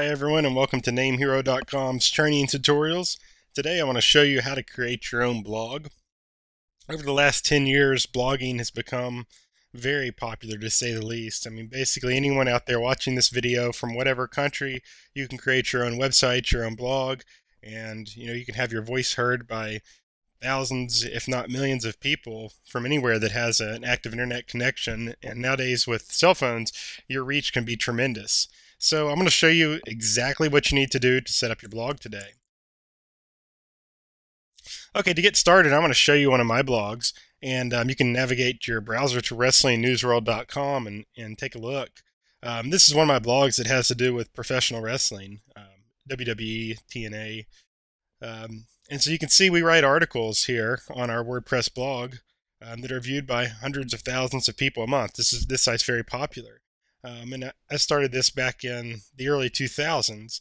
Hi everyone and welcome to NameHero.com's training tutorials. Today I want to show you how to create your own blog. Over the last 10 years, blogging has become very popular to say the least. I mean, basically anyone out there watching this video from whatever country, you can create your own website, your own blog, and you know, you can have your voice heard by thousands, if not millions of people from anywhere that has an active internet connection. And nowadays with cell phones, your reach can be tremendous. So I'm going to show you exactly what you need to do to set up your blog today. Okay, to get started, I'm going to show you one of my blogs, and um, you can navigate your browser to WrestlingNewsWorld.com and, and take a look. Um, this is one of my blogs that has to do with professional wrestling, um, WWE, TNA. Um, and so you can see we write articles here on our WordPress blog um, that are viewed by hundreds of thousands of people a month. This is this site's very popular. Um, and I started this back in the early 2000s,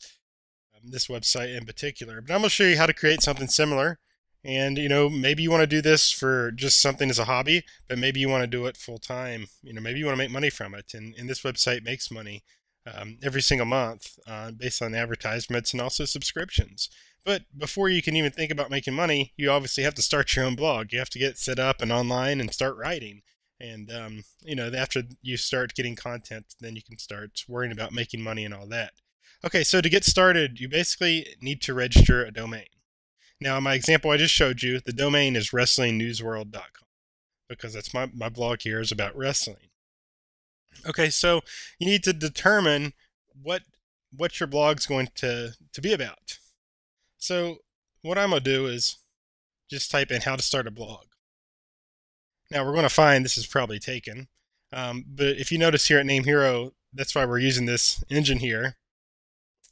um, this website in particular. But I'm going to show you how to create something similar. And, you know, maybe you want to do this for just something as a hobby, but maybe you want to do it full time. You know, maybe you want to make money from it. And, and this website makes money um, every single month uh, based on advertisements and also subscriptions. But before you can even think about making money, you obviously have to start your own blog. You have to get set up and online and start writing. And, um, you know, after you start getting content, then you can start worrying about making money and all that. Okay, so to get started, you basically need to register a domain. Now, in my example I just showed you, the domain is WrestlingNewsWorld.com because that's my, my blog here is about wrestling. Okay, so you need to determine what what your blog's going to, to be about. So what I'm going to do is just type in how to start a blog. Now we're going to find this is probably taken. Um, but if you notice here at Name Hero, that's why we're using this engine here,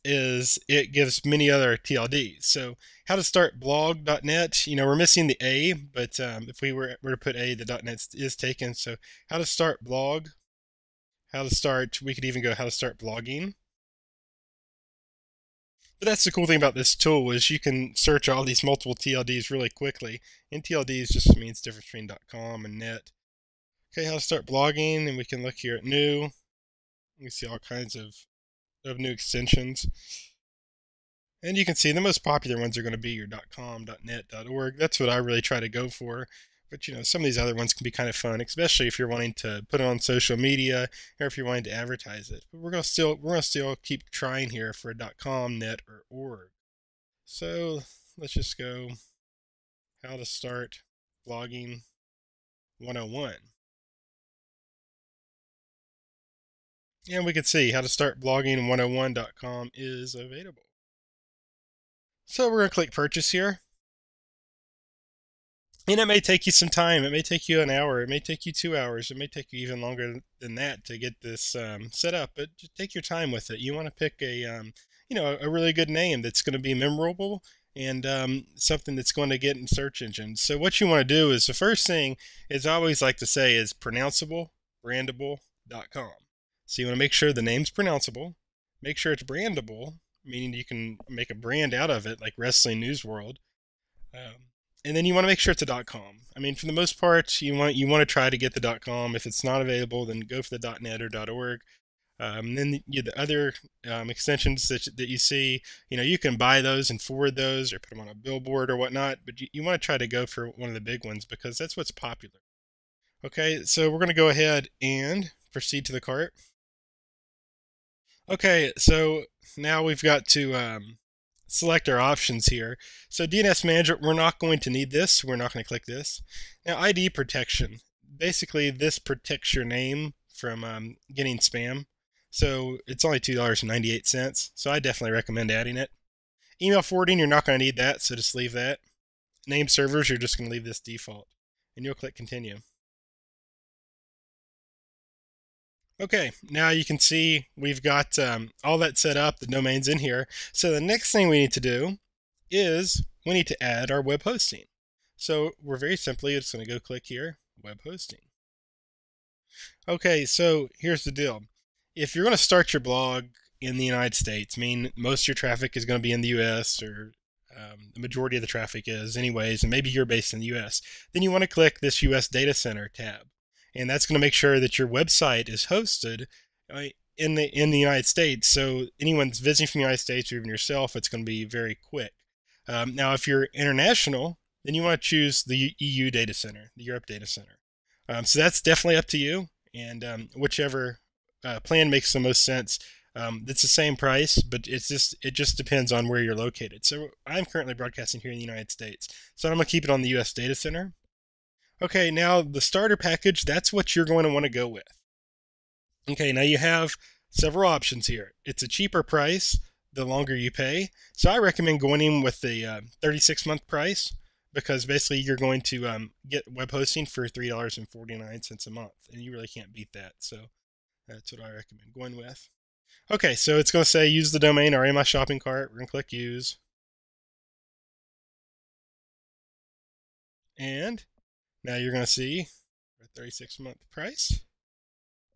is it gives many other TLDs. So how to start blog.net, you know, we're missing the A, but um, if we were, were to put A, the .net is taken. So how to start blog, how to start, we could even go how to start blogging. But that's the cool thing about this tool is you can search all these multiple TLDs really quickly. And TLDs just means difference between .com and net. Okay, how to start blogging, and we can look here at new. You see all kinds of, of new extensions. And you can see the most popular ones are going to be your .com, .net, .org. That's what I really try to go for. But you know, some of these other ones can be kind of fun, especially if you're wanting to put it on social media or if you're wanting to advertise it. But we're gonna still we're gonna still keep trying here for a .com, net, or org. So let's just go how to start blogging 101. And we can see how to start blogging 101.com is available. So we're going to click purchase here. And it may take you some time. It may take you an hour. It may take you two hours. It may take you even longer than that to get this um, set up. But just take your time with it. You want to pick a, um, you know, a really good name that's going to be memorable and um, something that's going to get in search engines. So what you want to do is the first thing is I always like to say is pronounceable, brandable.com. So you want to make sure the name's pronounceable. Make sure it's brandable, meaning you can make a brand out of it, like Wrestling News World. Um, and then you want to make sure it's a .com. I mean, for the most part, you want you want to try to get the .com. If it's not available, then go for the .net or .org. Um, then the, you, the other um, extensions that, that you see, you know, you can buy those and forward those or put them on a billboard or whatnot. But you, you want to try to go for one of the big ones because that's what's popular. Okay, so we're going to go ahead and proceed to the cart. Okay, so now we've got to um, select our options here. So DNS Manager, we're not going to need this. We're not going to click this. Now ID protection. Basically, this protects your name from um, getting spam. So it's only $2.98. So I definitely recommend adding it. Email forwarding, you're not going to need that, so just leave that. Name servers, you're just going to leave this default. And you'll click continue. Okay, now you can see we've got um, all that set up, the domain's in here. So the next thing we need to do is we need to add our web hosting. So we're very simply just going to go click here, web hosting. Okay, so here's the deal. If you're going to start your blog in the United States, I mean, most of your traffic is going to be in the US or um, the majority of the traffic is anyways, and maybe you're based in the US, then you want to click this US Data Center tab and that's going to make sure that your website is hosted in the in the United States. So anyone that's visiting from the United States or even yourself, it's going to be very quick. Um, now, if you're international, then you want to choose the EU data center, the Europe data center. Um, so that's definitely up to you, and um, whichever uh, plan makes the most sense. Um, it's the same price, but it's just it just depends on where you're located. So I'm currently broadcasting here in the United States, so I'm gonna keep it on the U.S. data center. Okay, now the starter package, that's what you're going to want to go with. Okay, now you have several options here. It's a cheaper price the longer you pay. So I recommend going in with the uh, 36 month price because basically you're going to um, get web hosting for $3.49 a month, and you really can't beat that. So that's what I recommend going with. Okay, so it's going to say use the domain or in my shopping cart. We're going to click use. And now you're going to see our 36 month price.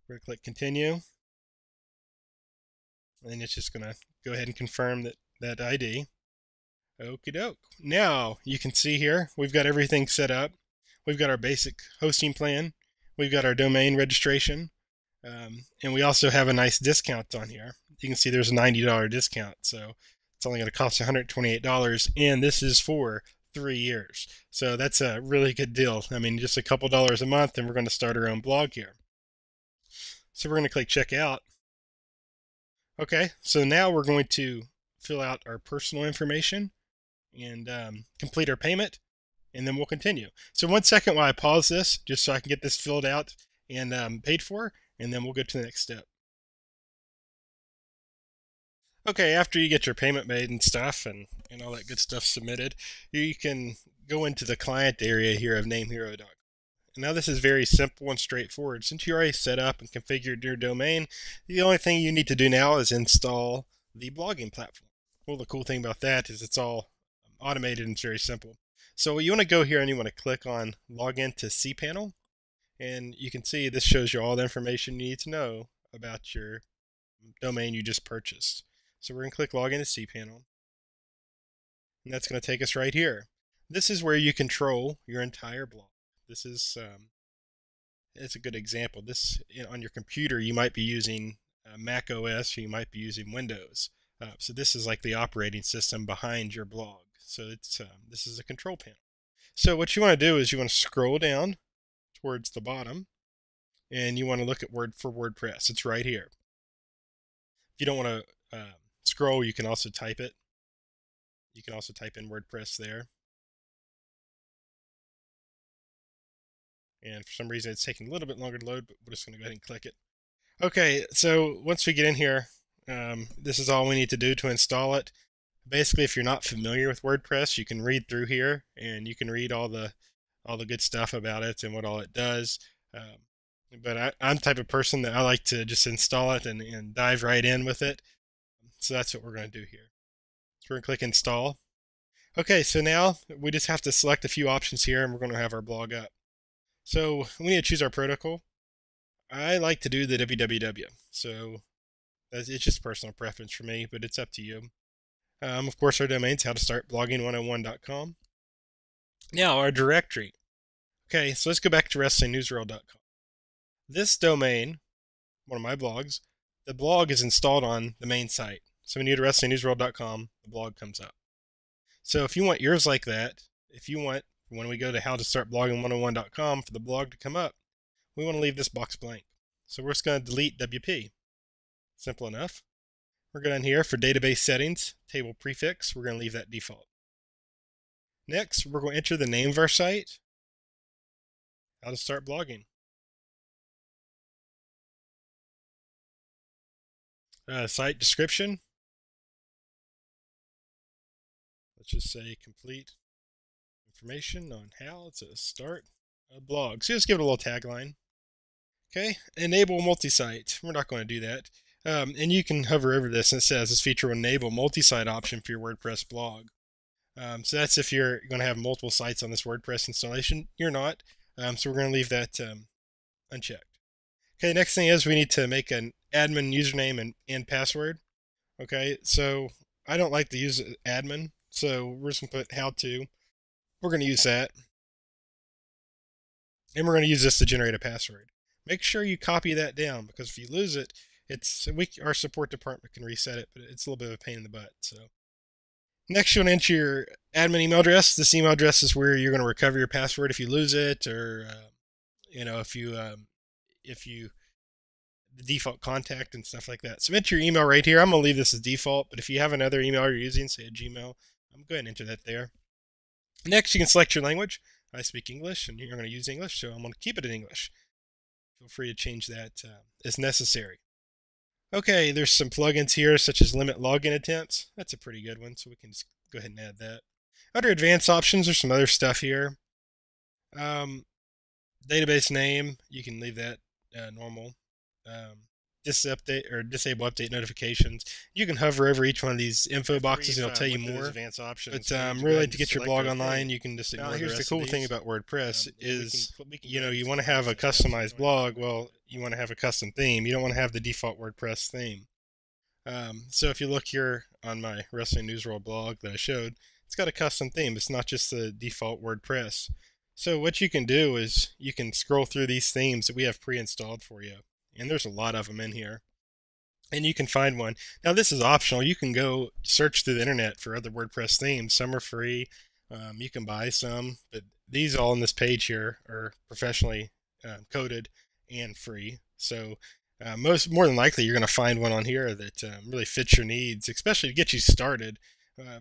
We're going to click continue. And it's just going to go ahead and confirm that, that ID. Okie doke. Now you can see here we've got everything set up. We've got our basic hosting plan. We've got our domain registration. Um, and we also have a nice discount on here. You can see there's a $90 discount. So it's only going to cost $128. And this is for three years. So that's a really good deal. I mean, just a couple dollars a month, and we're going to start our own blog here. So we're going to click check out. Okay, so now we're going to fill out our personal information and um, complete our payment, and then we'll continue. So one second while I pause this, just so I can get this filled out and um, paid for, and then we'll go to the next step. Okay, after you get your payment made and stuff and, and all that good stuff submitted, you can go into the client area here of namehero.com. Now this is very simple and straightforward. Since you already set up and configured your domain, the only thing you need to do now is install the blogging platform. Well, the cool thing about that is it's all automated and it's very simple. So you want to go here and you want to click on login to cPanel and you can see this shows you all the information you need to know about your domain you just purchased. So we're going to click login to cPanel. And that's going to take us right here. This is where you control your entire blog. This is um, it's a good example. This on your computer you might be using uh, Mac OS or you might be using Windows. Uh, so this is like the operating system behind your blog. So it's um, this is a control panel. So what you want to do is you want to scroll down towards the bottom and you want to look at Word for WordPress. It's right here. If you don't want to uh, scroll, you can also type it. You can also type in WordPress there. And for some reason, it's taking a little bit longer to load, but we're just going to go ahead and click it. Okay, so once we get in here, um, this is all we need to do to install it. Basically, if you're not familiar with WordPress, you can read through here and you can read all the all the good stuff about it and what all it does. Um, but I, am the type of person that I like to just install it and, and dive right in with it. So that's what we're going to do here. So we're going to click install. Okay, so now we just have to select a few options here and we're going to have our blog up. So we need to choose our protocol. I like to do the www. So it's just personal preference for me, but it's up to you. Um, of course, our domain's how to start blogging101.com. Now, our directory. Okay, so let's go back to WrestlingNewsWorld.com. This domain, one of my blogs, the blog is installed on the main site. So when you go to WrestlingNewsWorld.com, the blog comes up. So if you want yours like that, if you want, when we go to how to start blogging101.com for the blog to come up, we want to leave this box blank. So we're just going to delete WP. Simple enough. We're going in here for database settings, table prefix, we're going to leave that default. Next, we're going to enter the name of our site, how to start blogging. Uh, site description. Let's just say complete information on how to start a blog. So just give it a little tagline. Okay, enable multi-site. We're not going to do that. Um, and you can hover over this and it says this feature will enable multi-site option for your WordPress blog. Um, so that's if you're going to have multiple sites on this WordPress installation. You're not. Um, so we're going to leave that um, unchecked. Okay, next thing is we need to make an admin username and, and password. Okay, so I don't like to use admin, so we're just going to put how to. We're going to use that. And we're going to use this to generate a password. Make sure you copy that down because if you lose it, it's we our support department can reset it, but it's a little bit of a pain in the butt. So next, you want to enter your admin email address. This email address is where you're going to recover your password if you lose it, or uh, you know if you um, if you the default contact and stuff like that. Enter your email right here. I'm gonna leave this as default, but if you have another email you're using, say a Gmail, I'm going to enter that there. Next, you can select your language. I speak English, and you're going to use English, so I'm going to keep it in English. Feel free to change that uh, as necessary. Okay, there's some plugins here, such as limit login attempts. That's a pretty good one, so we can just go ahead and add that. Under advanced options, there's some other stuff here. Um, database name, you can leave that uh, normal. Um, disupdate or disable update notifications. You can hover over each one of these info boxes and it'll tell you more. Advanced options. But um, really, to get your blog online, you can just ignore now, here's the, the cool thing about WordPress um, is, we can, we can you know, you want to have a customized blog. Well, you want to have a custom theme. You don't want to have the default WordPress theme. Um, so if you look here on my Wrestling News World blog that I showed, it's got a custom theme. It's not just the default WordPress. So what you can do is you can scroll through these themes that we have pre-installed for you and there's a lot of them in here. And you can find one. Now, this is optional. You can go search through the internet for other WordPress themes. Some are free. Um, you can buy some, but these all on this page here are professionally uh, coded and free. So uh, most more than likely you're going to find one on here that um, really fits your needs, especially to get you started. Uh,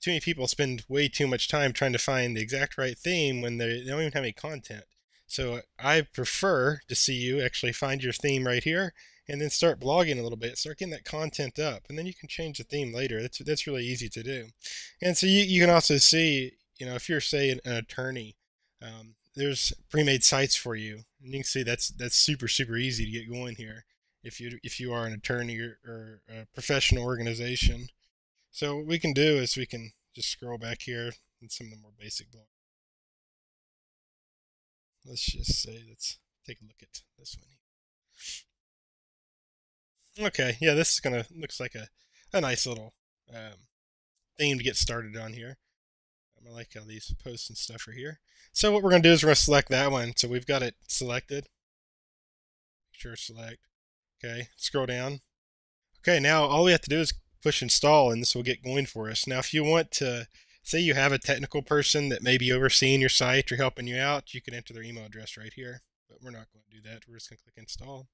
too many people spend way too much time trying to find the exact right theme when they, they don't even have any content. So I prefer to see you actually find your theme right here and then start blogging a little bit, start getting that content up, and then you can change the theme later. That's that's really easy to do. And so you, you can also see, you know, if you're say an, an attorney, um, there's pre-made sites for you, and you can see that's that's super super easy to get going here. If you if you are an attorney or, or a professional organization, so what we can do is we can just scroll back here and some of the more basic blogs let's just say let's take a look at this one okay yeah this is gonna looks like a, a nice little um, theme to get started on here. I like how these posts and stuff are here. So what we're gonna do is we're gonna select that one. So we've got it selected. Sure select. Okay scroll down. Okay now all we have to do is push install and this will get going for us. Now if you want to say you have a technical person that may be overseeing your site or helping you out, you can enter their email address right here. But we're not going to do that. We're just going to click install.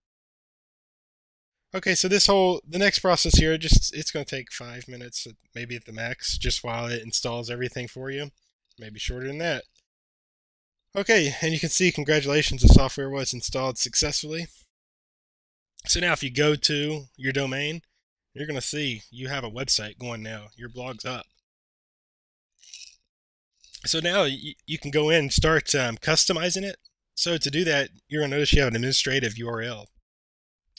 Okay, so this whole, the next process here, just it's going to take five minutes, maybe at the max, just while it installs everything for you. Maybe shorter than that. Okay, and you can see, congratulations, the software was installed successfully. So now if you go to your domain, you're going to see you have a website going now. Your blog's up. So now you, you can go in and start um, customizing it. So to do that, you're going to notice you have an administrative URL.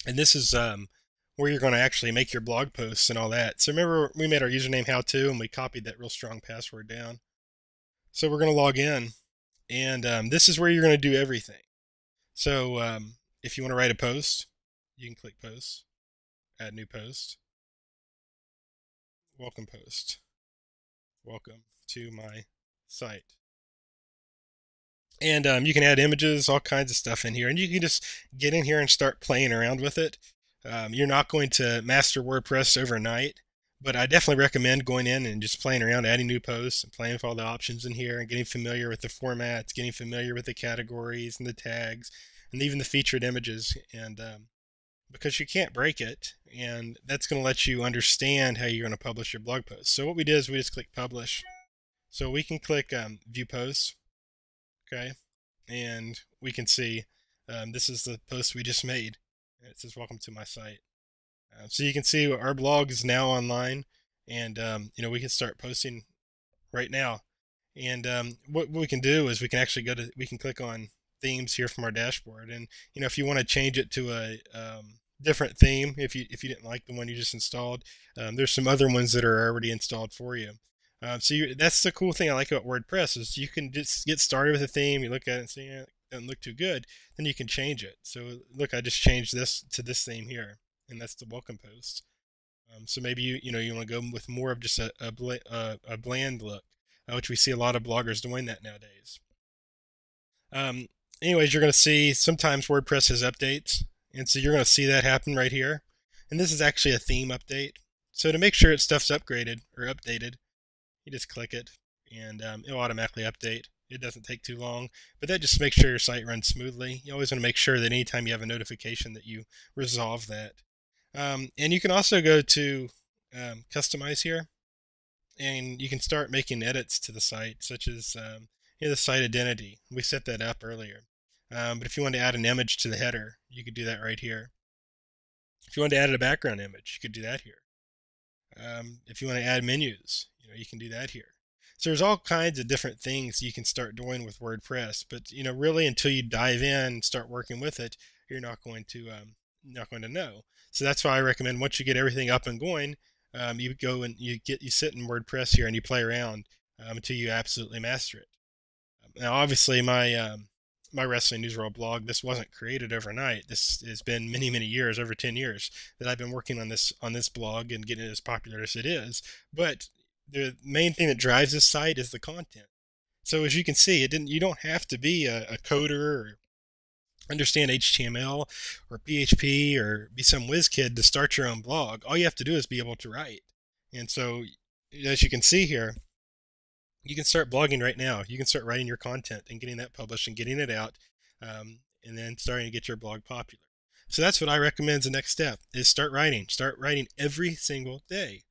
And this is um, where you're going to actually make your blog posts and all that. So remember, we made our username how to, and we copied that real strong password down. So we're going to log in, and um, this is where you're going to do everything. So um, if you want to write a post, you can click post, add new post, welcome post, welcome to my site. And um, you can add images, all kinds of stuff in here, and you can just get in here and start playing around with it. Um, you're not going to master WordPress overnight, but I definitely recommend going in and just playing around, adding new posts, and playing with all the options in here, and getting familiar with the formats, getting familiar with the categories and the tags, and even the featured images. And um, because you can't break it, and that's going to let you understand how you're going to publish your blog post. So what we did is we just click publish. So we can click um, view posts, okay, and we can see um, this is the post we just made. It says welcome to my site. Uh, so you can see our blog is now online, and um, you know we can start posting right now. And um, what, what we can do is we can actually go to we can click on themes here from our dashboard, and you know if you want to change it to a um, different theme, if you if you didn't like the one you just installed, um, there's some other ones that are already installed for you. Um, so you, that's the cool thing I like about WordPress is you can just get started with a theme. You look at it and see it doesn't look too good, then you can change it. So look, I just changed this to this theme here, and that's the welcome post. Um, so maybe you you know you want to go with more of just a a, bl- a bland look, uh, which we see a lot of bloggers doing that nowadays. Um, anyways, you're going to see sometimes WordPress has updates, and so you're going to see that happen right here. And this is actually a theme update. So to make sure its stuff's upgraded or updated, you just click it and um, it'll automatically update. It doesn't take too long, but that just makes sure your site runs smoothly. You always want to make sure that anytime you have a notification that you resolve that. Um, and you can also go to um, customize here and you can start making edits to the site, such as um, you know, the site identity. We set that up earlier. Um, but if you want to add an image to the header, you could do that right here. If you want to add a background image, you could do that here. Um, if you want to add menus, know, you can do that here. So there's all kinds of different things you can start doing with WordPress, but you know, really until you dive in and start working with it, you're not going to um, not going to know. So that's why I recommend once you get everything up and going, um, you go and you get you sit in WordPress here and you play around um, until you absolutely master it. Now, obviously, my um, my wrestling news world blog this wasn't created overnight this has been many many years over 10 years that i've been working on this on this blog and getting it as popular as it is but the main thing that drives this site is the content so as you can see it didn't you don't have to be a, a coder or understand html or php or be some whiz kid to start your own blog all you have to do is be able to write and so as you can see here you can start blogging right now. You can start writing your content and getting that published and getting it out, um, and then starting to get your blog popular. So that's what I recommend the next step: is start writing. Start writing every single day.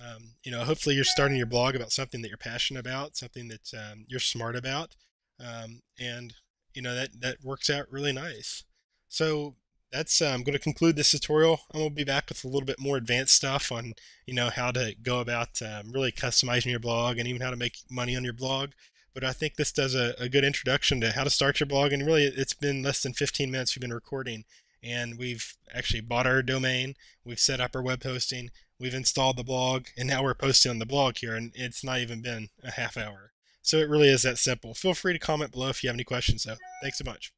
Um, you know, hopefully you're starting your blog about something that you're passionate about, something that um, you're smart about, um, and you know that that works out really nice. So that's uh, I'm going to conclude this tutorial. I'm going to be back with a little bit more advanced stuff on you know how to go about um, really customizing your blog and even how to make money on your blog. But I think this does a, a good introduction to how to start your blog. And really, it's been less than 15 minutes we've been recording, and we've actually bought our domain. We've set up our web hosting. We've installed the blog, and now we're posting on the blog here, and it's not even been a half hour. So it really is that simple. Feel free to comment below if you have any questions, though. Thanks so much.